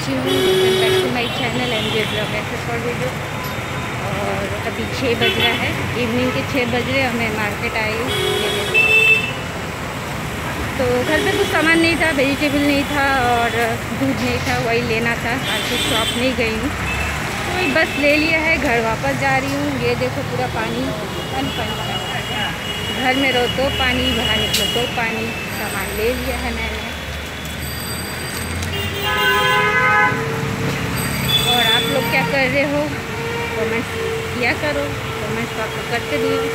अच्छी हूँ welcome back to my channel M J blog ऐसे फॉर वीडियो और अभी छः बज रहा है। इवनिंग के छः बज रहे और मैं मार्केट आई तो घर पे कुछ सामान नहीं था वेजिटेबल नहीं था और दूध नहीं था, वही लेना था। आज कुछ शॉप नहीं गई हूँ। तो वही बस ले लिया है, घर वापस जा रही हूँ। ये देखो पूरा पानी अनपन घर में रहो तो पानी, बाहर निकलो तो पानी। सामान ले लिया है मैंने। लोग क्या कर रहे हो कमेंट्स किया करो कमेंट्स तो आप लोग करते नहीं हो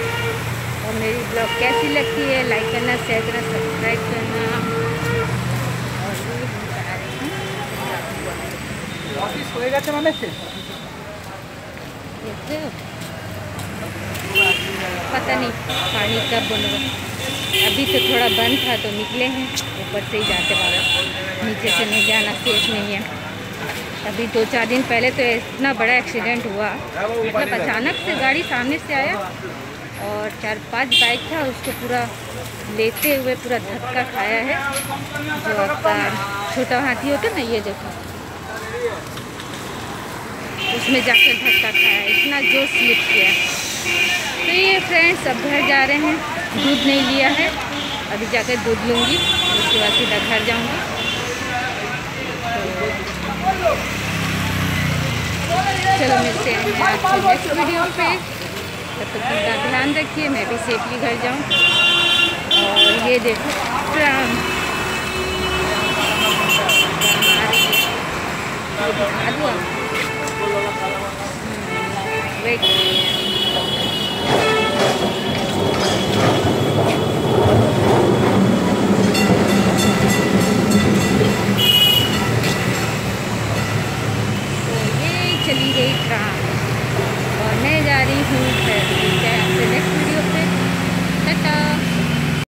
और मेरी ब्लॉग कैसी लगती है लाइक करना शेयर करना सब्सक्राइब करना और ये हम करा रही हूँ অফিস হয়ে গেছে মানে সে देखते हो पता नहीं पानी कब बंद होगा अभी तो थोड़ा बंद था तो निकले हैं ऊपर से ही जाते बाहर नीचे से नहीं जाना सेफ नहीं है अभी दो चार दिन पहले तो इतना बड़ा एक्सीडेंट हुआ। मतलब अचानक से गाड़ी सामने से आया और चार पाँच बाइक था, उसको पूरा लेते हुए पूरा धक्का खाया है। जो आपका छोटा हाथी होता ना, ये देखो। उसमें जाकर धक्का खाया, इतना ज़ोर स्लिप किया तो ये फ्रेंड्स अब घर जा रहे हैं, दूध नहीं लिया है। अभी जाकर दूध लूँगी, उसके बाद सीधा घर जाऊँगी। चलो मिलते हैं आपसे नेक्स्ट वीडियो पे। तब तक अपना ध्यान रखिए, मैं भी सेफली घर जाऊँ। और ये देखो ट्राम दिखा दूँ आपको गई ट्राम और मैं जा रही हूँ घर।